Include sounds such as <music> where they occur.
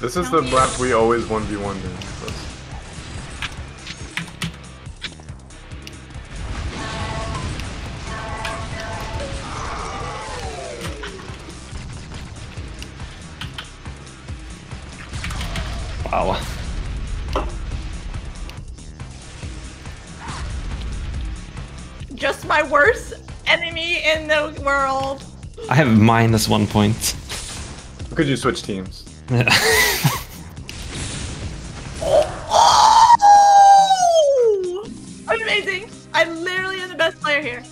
This is the map we always 1v1 in. Wow. Just my worst enemy in the world. I have minus one point. Could you switch teams? <laughs> amazing. I literally am the best player here.